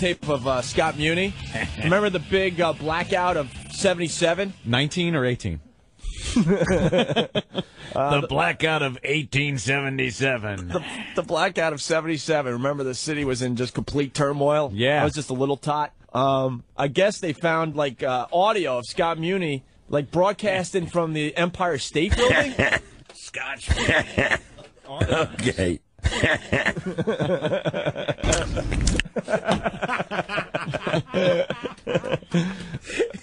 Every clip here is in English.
tape of uh, Scott Muni. Remember the big uh, blackout of '77? 19 or 18? the blackout of 1877. The, the blackout of '77. Remember, the city was in just complete turmoil. Yeah. I was just a little tot. Um, I guess they found like uh, audio of Scott Muni, like broadcasting from the Empire State Building. Scotch. Okay.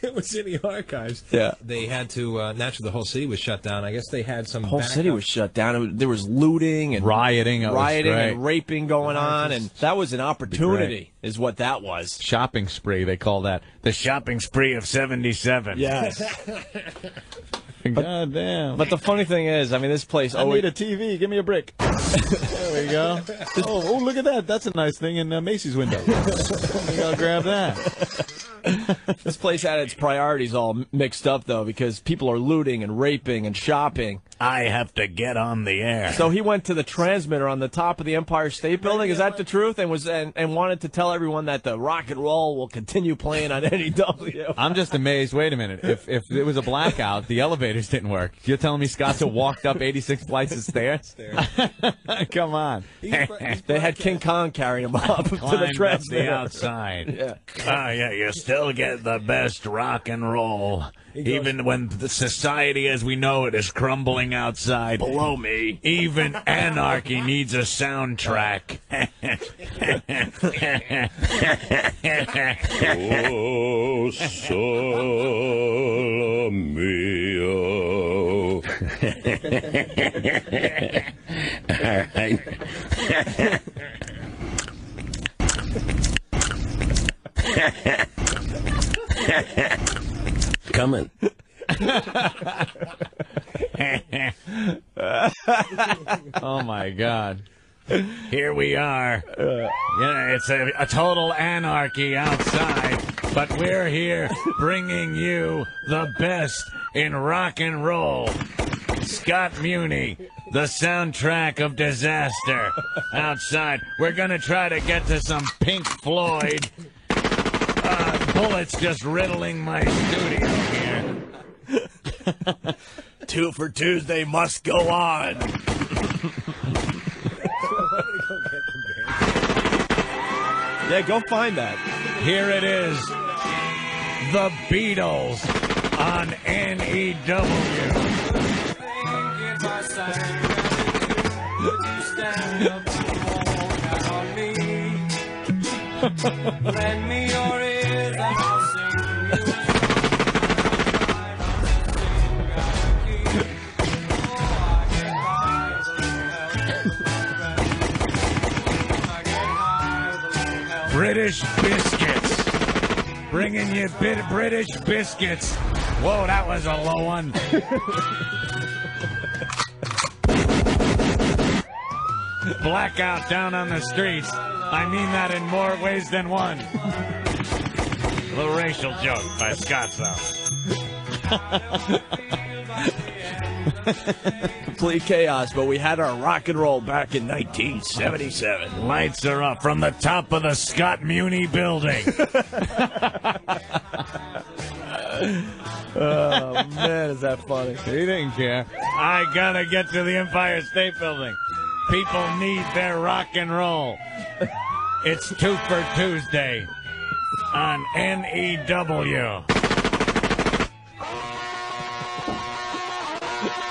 It was in the archives. Yeah. They had to, uh, naturally, the whole city was shut down. I guess they had some. The whole city was shut down. It was- there was looting and Rioting. Rioting and raping going on, and that was an opportunity, is what that was. Shopping spree, they call that. The shopping spree of 77. Yes. God damn. But the funny thing is, I mean, this place I always need a TV. Give me a brick. there we go. Oh, oh, look at that. That's a nice thing in uh, Macy's window. you gotta grab that. this place had its priorities all mixed up though, because people are looting and raping and shopping. I have to get on the air. So he went to the transmitter on the top of the Empire State Building. Is that the truth? And was and, and wanted to tell everyone that the rock and roll will continue playing on NEW. I'm just amazed. Wait a minute. If if it was a blackout, the elevators didn't work. You're telling me Scottsdale walked up 86 flights of stairs? Come on. they had King Kong carrying him up to the up the outside. Yeah. Ah, yeah, you still get the best rock and roll. Even when the society as we know it is crumbling outside. Below me. Even anarchy needs a soundtrack. Oh, sole mio. All right. Coming. Oh my God. Here we are. Yeah, it's a, a total anarchy outside, but we're here bringing you the best in rock and roll. Scott Muni, the soundtrack of disaster. Outside, we're gonna try to get to some Pink Floyd. Bullets just riddling my studio here. Two for Tuesday must go on. yeah, go find that. Here it is. The Beatles on E NEW. Lend me your British biscuits. Bringing you bit British biscuits. Whoa, that was a low one. Blackout down on the streets. I mean that in more ways than one. a little racial joke by Scottsdale. Complete chaos, but we had our rock and roll back in 1977. Lights are up from the top of the Scott Muni building. Oh man, is that funny? He didn't care. I gotta get to the Empire State Building. People need their rock and roll. It's Two for Tuesday on E NEW.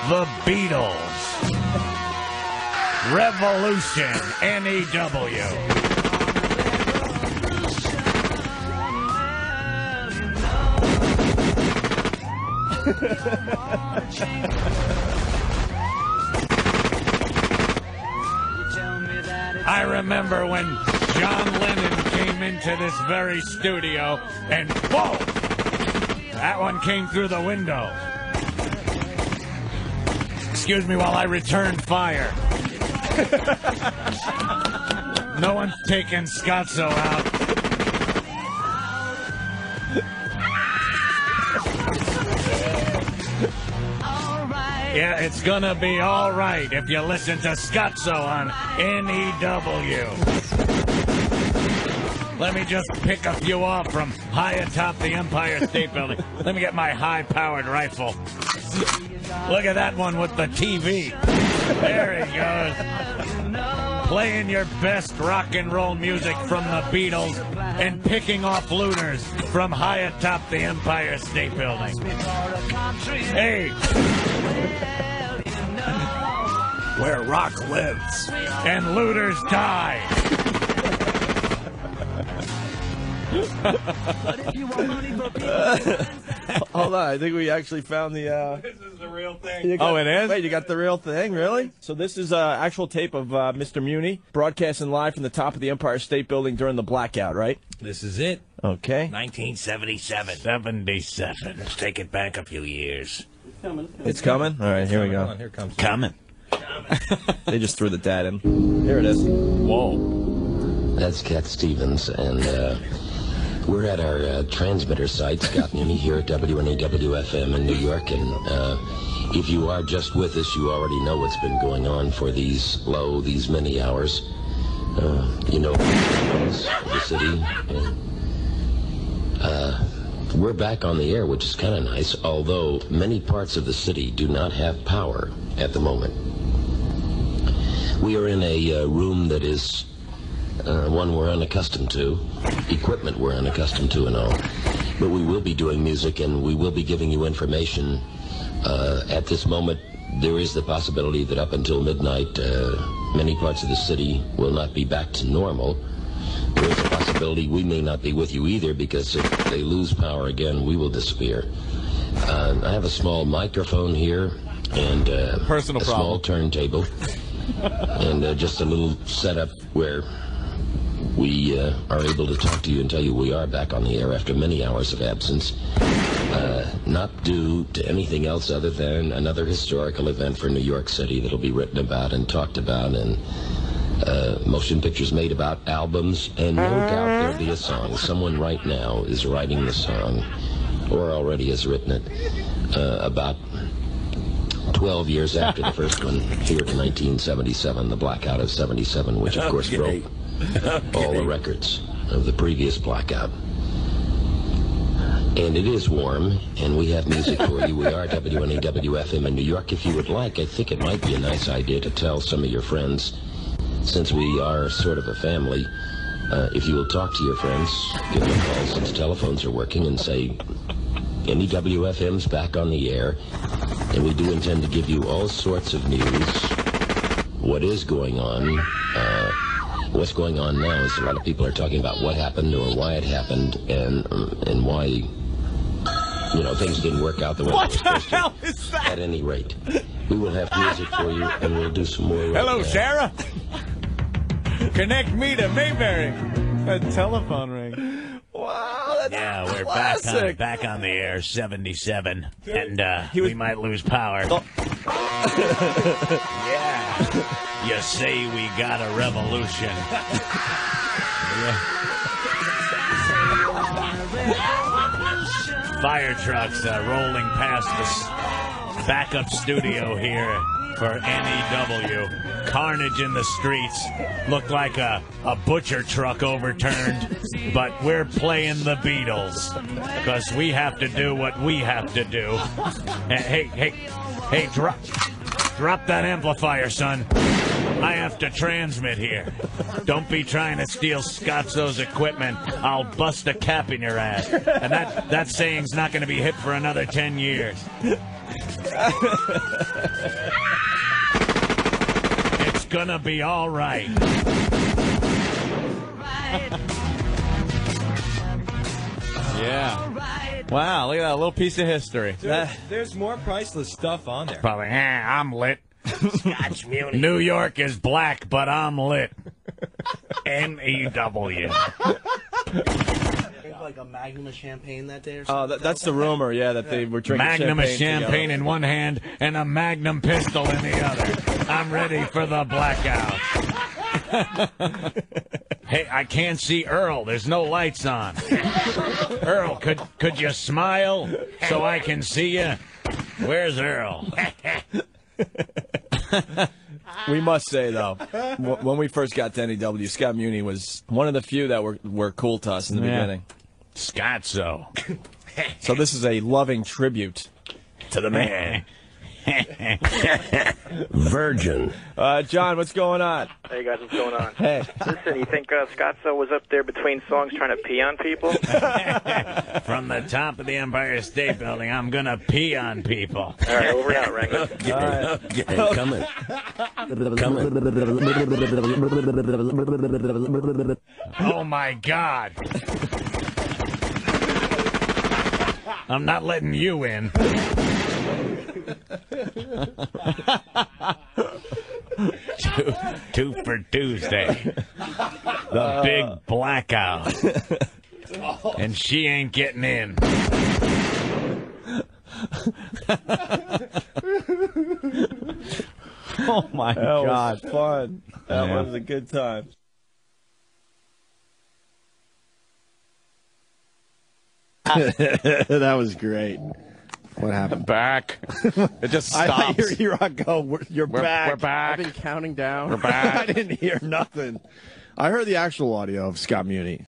The Beatles. Revolution, NEW. I remember when John Lennon came into this very studio and whoa! That one came through the window. Excuse me while I return fire. no one's taking Scotzo out. Yeah, it's gonna be all right if you listen to Scotzo on NEW. Let me just pick a few off from high atop the Empire State Building. Let me get my high-powered rifle. Look at that one with the TV. There he goes. Playing your best rock and roll music from the Beatles and picking off looters from high atop the Empire State Building. Hey, Where rock lives. and looters die. Hold on, I think we actually found the. Uh, This is the real thing. got- Oh, it is? Wait, you got the real thing, really? So this is uh, actual tape of uh, Mr. Muni broadcasting live from the top of the Empire State Building during the blackout, right? This is it. Okay. 1977. 77. Let's take it back a few years. It's coming. It's coming. All right, here we Hold go. on, here it comes. Coming. They just threw the dad in. Here it is. Whoa. That's Cat Stevens, and uh, we're at our uh, transmitter site, Scott Muni, here at WNEW-FM in New York. And uh, if you are just with us, you already know what's been going on for these low, these many hours. Uh, you know the city. And, uh, we're back on the air, which is kind of nice, although many parts of the city do not have power at the moment. We are in a uh, room that is uh, one we're unaccustomed to, equipment we're unaccustomed to and all. But we will be doing music and we will be giving you information. Uh, at this moment, there is the possibility that up until midnight, uh, many parts of the city will not be back to normal. There is a possibility we may not be with you either because if they lose power again, we will disappear. Uh, I have a small microphone here and uh, Personal a small turntable and uh, just a little setup where we uh, are able to talk to you and tell you we are back on the air after many hours of absence. Uh, not due to anything else other than another historical event for New York City that'll be written about and talked about and uh, motion pictures made about albums. And no doubt there'll be a song. Someone right now is writing the song or already has written it uh, about 12 years after the first one, here in 1977, the blackout of 77, which of course broke all the records of the previous blackout. And it is warm, and we have music for you. We are WNEW-FM in New York. If you would like, I think it might be a nice idea to tell some of your friends, since we are sort of a family, uh, if you will talk to your friends, give them a call since telephones are working, and say, NEWFM's back on the air, and we do intend to give you all sorts of news. What is going on? Uh, what's going on now is a lot of people are talking about what happened or why it happened, and um, and why you know things didn't work out the way What they the were to. hell is that? At any rate, we will have music for you, and we'll do some more. right Hello, now. Sarah. Connect me to Mayberry. A telephone ring. Wow, that's Yeah, we're back on, back on the air, 77. And uh, He was- we might lose power. Oh. yeah. You say we got a revolution. Fire trucks uh, rolling past the backup studio here for NEW. Carnage in the streets. Looked like a, a butcher truck overturned, but we're playing the Beatles because we have to do what we have to do. Hey, hey, hey, drop, drop that amplifier, son. I have to transmit here. Don't be trying to steal Scottso's equipment. I'll bust a cap in your ass. And that, that saying's not going to be hit for another 10 years. It's gonna be all right. Yeah. Wow, look at that little piece of history. There- there's more priceless stuff on there. Probably, eh, I'm lit. New York is black, but I'm lit. N E W. like a magnum of champagne that day or something. Uh, that, that's the rumor, yeah, that they were drinking Magnum of champagne, champagne together. in one hand and a Magnum pistol in the other. I'm ready for the blackout. hey, I can't see Earl. There's no lights on. Earl, could could you smile so I can see you? Where's Earl? We must say though, w- when we first got to NEW, Scott Muni was one of the few that were were cool to us in the Yeah. beginning. so, So this is a loving tribute to the man. Virgin. Uh, John, what's going on? Hey guys, what's going on? Hey, Listen, you think uh, Scottsdale was up there between songs trying to pee on people? From the top of the Empire State Building, I'm gonna pee on people. All right, over and out, Wrangler. Okay, coming. Coming. Oh my God. I'm not letting you in. two, two for Tuesday. The big blackout. And she ain't getting in. Oh my that God. was fun. That Yeah. was a good time. that was great. What happened? Back. It just I, I stops. hear you go. We're, you're We're- back. we're I've been counting down. We're back. I didn't hear nothing. I heard the actual audio of Scott Muni.